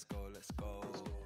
let's go, let's go.